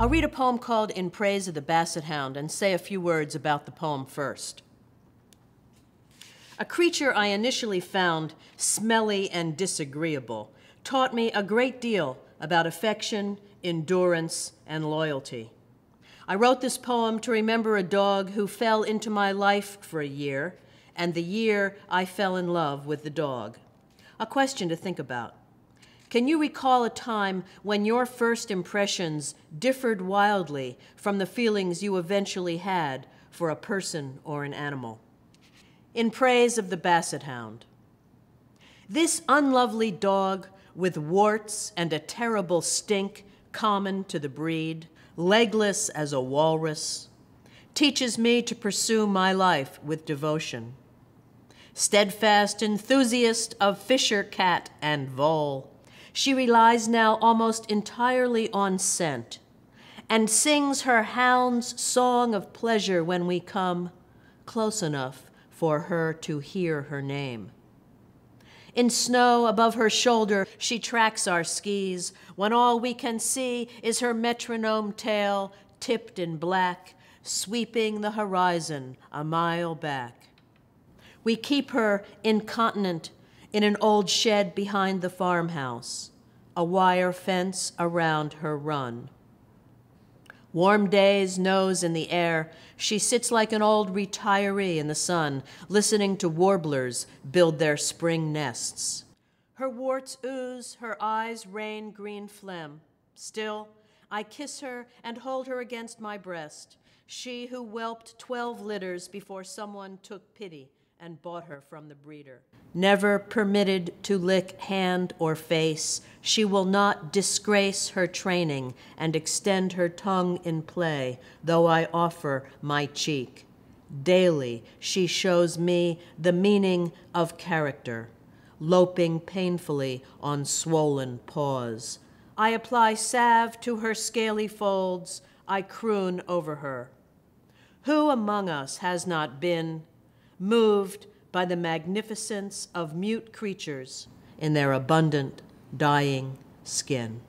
I'll read a poem called In Praise of the Basset Hound and say a few words about the poem first. A creature I initially found smelly and disagreeable taught me a great deal about affection, endurance, and loyalty. I wrote this poem to remember a dog who fell into my life for a year, and the year I fell in love with the dog. A question to think about. Can you recall a time when your first impressions differed wildly from the feelings you eventually had for a person or an animal? In praise of the Basset Hound. This unlovely dog with warts and a terrible stink common to the breed, legless as a walrus, teaches me to pursue my life with devotion. Steadfast enthusiast of fisher cat and vole, she relies now almost entirely on scent and sings her hound's song of pleasure when we come close enough for her to hear her name. In snow above her shoulder, she tracks our skis when all we can see is her metronome tail tipped in black, sweeping the horizon a mile back. We keep her incontinent in an old shed behind the farmhouse, a wire fence around her run. Warm days, nose in the air, she sits like an old retiree in the sun, listening to warblers build their spring nests. Her warts ooze, her eyes rain green phlegm. Still, I kiss her and hold her against my breast, she who whelped twelve litters before someone took pity and bought her from the breeder. Never permitted to lick hand or face, she will not disgrace her training and extend her tongue in play, though I offer my cheek. Daily she shows me the meaning of character, loping painfully on swollen paws. I apply salve to her scaly folds, I croon over her. Who among us has not been moved by the magnificence of mute creatures in their abundant, dying skin.